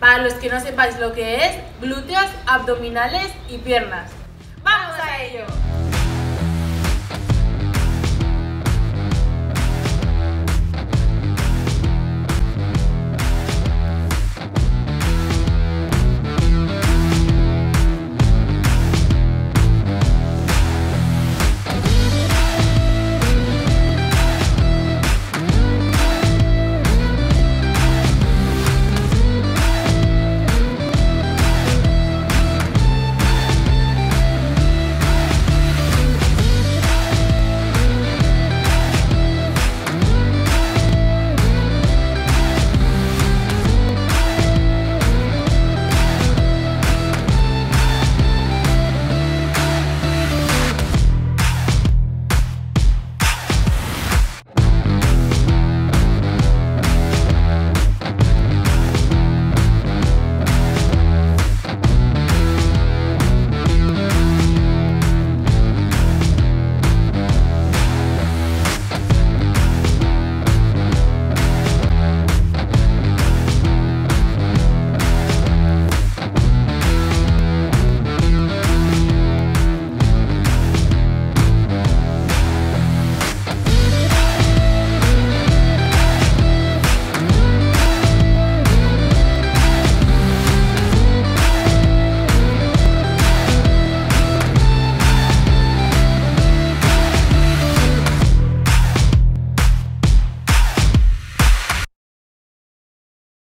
Para los que no sepáis lo que es, glúteos, abdominales y piernas. ¡Vamos a ello!